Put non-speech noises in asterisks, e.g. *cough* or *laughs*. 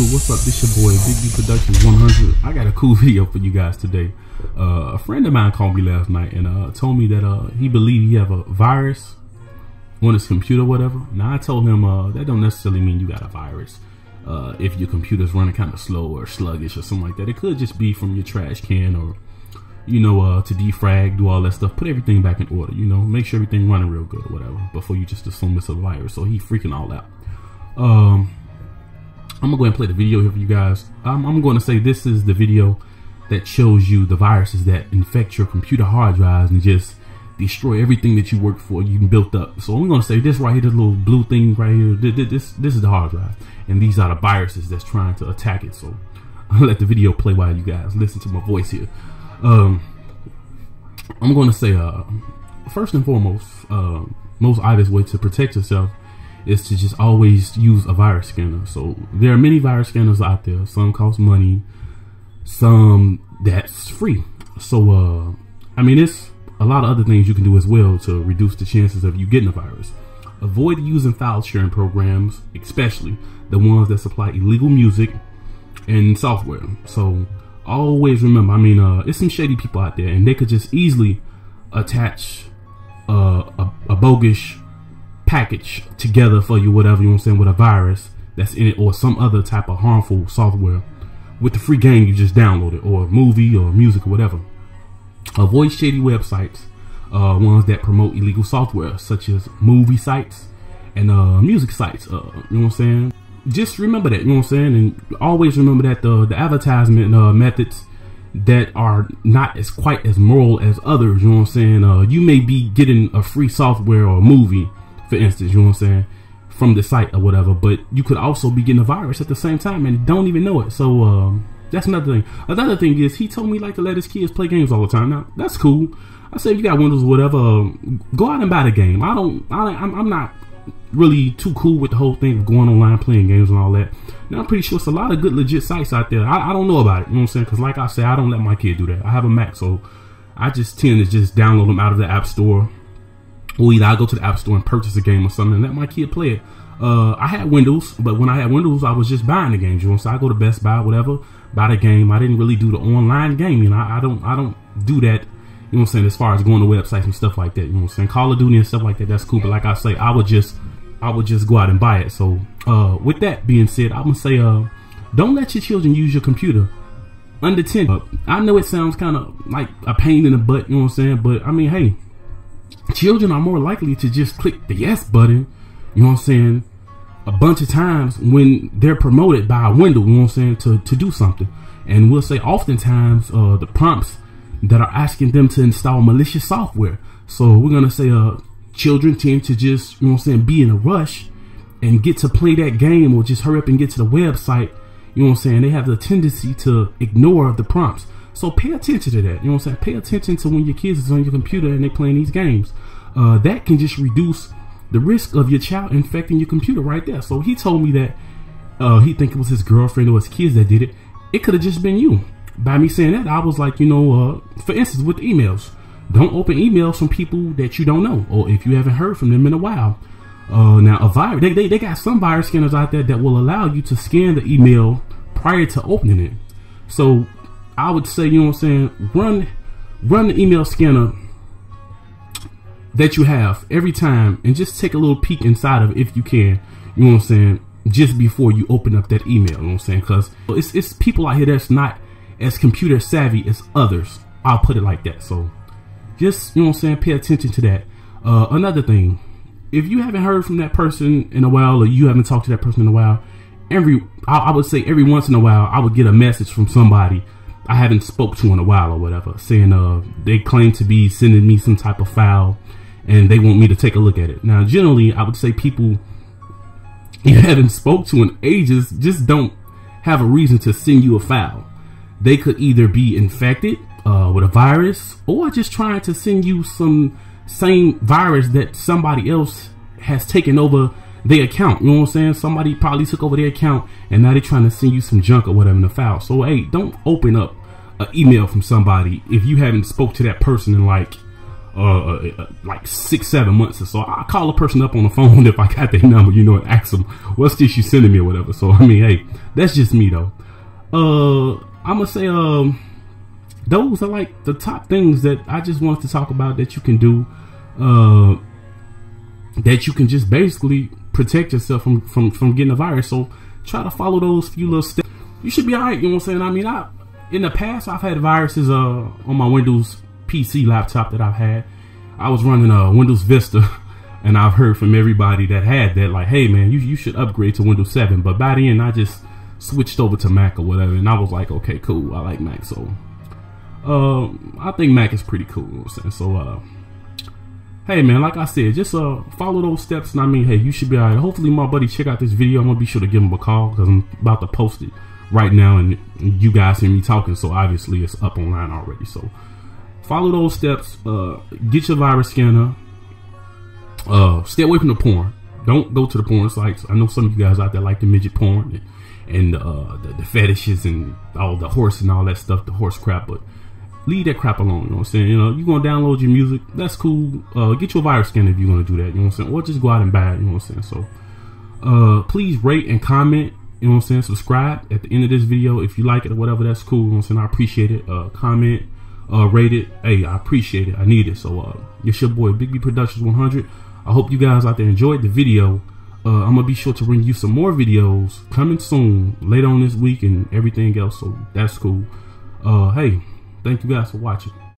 What's up? This your boy Big B Productions 100. I got a cool *laughs* video for you guys today. Uh, a friend of mine called me last night and uh, told me that uh, he believed he have a virus on his computer, whatever. Now I told him uh, that don't necessarily mean you got a virus. Uh, if your computer's running kind of slow or sluggish or something like that, it could just be from your trash can or you know, uh, to defrag, do all that stuff, put everything back in order, you know, make sure everything running real good or whatever before you just assume it's a virus. So he freaking all out. Um, I'm gonna go and play the video here for you guys. Um, I'm to say this is the video that shows you the viruses that infect your computer hard drives and just destroy everything that you worked for, you built up. So I'm gonna say this right here, this little blue thing right here. This this is the hard drive, and these are the viruses that's trying to attack it. So *laughs* I'll let the video play while you guys listen to my voice here. Um, I'm gonna say, uh, first and foremost, uh, most obvious way to protect yourself is to just always use a virus scanner. So there are many virus scanners out there. Some cost money, some that's free. So uh, I mean, it's a lot of other things you can do as well to reduce the chances of you getting a virus. Avoid using file sharing programs, especially the ones that supply illegal music and software. So always remember, I mean, uh, it's some shady people out there, and they could just easily attach uh, a, a bogus package together for you, whatever you want to say, with a virus that's in it or some other type of harmful software with the free game you just downloaded or movie or music or whatever. Avoid shady websites, uh, ones that promote illegal software such as movie sites and uh, music sites. Uh, you know what I'm saying? Just remember that. You know what I'm saying? And always remember that the the advertisement uh, methods that are not as quite as moral as others. You know what I'm saying? Uh, you may be getting a free software or a movie for instance, you know what I'm saying, from the site or whatever. But you could also be getting a virus at the same time and don't even know it. So um, that's another thing. Another thing is he told me like to let his kids play games all the time. Now that's cool. I said if you got Windows or whatever, um, go out and buy the game. I don't. I, I'm, I'm not really too cool with the whole thing of going online playing games and all that. Now I'm pretty sure it's a lot of good legit sites out there. I, I don't know about it. You know what I'm saying? Because like I said, I don't let my kid do that. I have a Mac, so I just tend to just download them out of the App Store or either I go to the app store and purchase a game or something and let my kid play it. Uh, I had Windows, but when I had Windows, I was just buying the games. You know, so I go to Best Buy, whatever, buy the game. I didn't really do the online gaming. I, I don't, I don't do that. You know what I'm saying? As far as going to websites and stuff like that. You know what I'm saying? Call of Duty and stuff like that. That's cool. But like I say, I would just, I would just go out and buy it. So, uh, with that being said, I'm gonna say, uh, don't let your children use your computer under 10. Uh, I know it sounds kind of like a pain in the butt. You know what I'm saying? But I mean, hey children are more likely to just click the yes button, you know what I'm saying, a bunch of times when they're promoted by a window, you know what I'm saying, to, to do something. And we'll say oftentimes uh, the prompts that are asking them to install malicious software. So we're gonna say uh, children tend to just, you know what I'm saying, be in a rush and get to play that game or just hurry up and get to the website. You know what I'm saying? They have the tendency to ignore the prompts. So pay attention to that. You know what I'm saying? Pay attention to when your kids is on your computer and they playing these games. Uh, that can just reduce the risk of your child infecting your computer right there. So he told me that uh, he think it was his girlfriend or his kids that did it. It could have just been you. By me saying that, I was like, you know, uh, for instance, with emails, don't open emails from people that you don't know or if you haven't heard from them in a while. Uh, now, a virus, they, they, they got some virus scanners out there that will allow you to scan the email prior to opening it. So I would say, you know what I'm saying, run run the email scanner that you have every time and just take a little peek inside of it if you can. You know what I'm saying? Just before you open up that email, you know what I'm saying? Because it's it's people out here that's not as computer savvy as others. I'll put it like that. So just you know what I'm saying, pay attention to that. Uh, another thing, if you haven't heard from that person in a while or you haven't talked to that person in a while, every I, I would say every once in a while I would get a message from somebody I haven't spoke to in a while or whatever, saying uh they claim to be sending me some type of file and they want me to take a look at it. Now, generally, I would say people you haven't spoke to in ages just don't have a reason to send you a file. They could either be infected uh, with a virus or just trying to send you some same virus that somebody else has taken over their account. You know what I'm saying? Somebody probably took over their account and now they're trying to send you some junk or whatever in the file. So hey, don't open up an email from somebody if you haven't spoke to that person in like uh, uh, like six, seven months or so. I call a person up on the *laughs* phone if I got their number, you know, and ask them what's this you sending me or whatever. So I mean, hey, that's just me though. Uh, I'm gonna say um, those are like the top things that I just wanted to talk about that you can do. Uh, that you can just basically protect yourself from from from getting a virus. So try to follow those few little steps. You should be alright. You know what I'm saying? I mean, I in the past I've had viruses uh on my Windows PC laptop that I've had. I was running a uh, Windows Vista, *laughs* and I've heard from everybody that had that, like, hey man, you you should upgrade to Windows 7. But by the end, I just switched over to Mac or whatever, and I was like, okay, cool, I like Mac, so uh, I think Mac is pretty cool. You know I'm saying? So uh, hey man, like I said, just uh follow those steps, and I mean, hey, you should be alright. Hopefully, my buddy check out this video. I'm gonna be sure to give him a call because I'm about to post it right now, and you guys hear me talking, so obviously it's up online already. So follow those steps. Uh, get your virus scanner. Uh, stay away from the porn. Don't go to the porn sites. I know some of you guys out there like the midget porn and, and uh, the, the, fetishes and all the horse and all that stuff, the horse crap. But leave that crap alone. You know what I'm saying? You know, you're gonna download your music. That's cool. Uh, get your virus scanner if you're gonna do that. You know what I'm saying? Or just go out and buy it. You know what I'm saying? So, uh, please rate and comment. You know what I'm saying? Subscribe at the end of this video if you like it or whatever. That's cool. You know what I'm saying? I appreciate it. Uh, comment uh, rate it. Hey, I appreciate it. I need it. So, uh, it's your boy Big B Productions 100. I hope you guys out there enjoyed the video. Uh, I'm gonna be sure to bring you some more videos coming soon, later on this week, and everything else. So that's cool. Uh, hey, thank you guys for watching.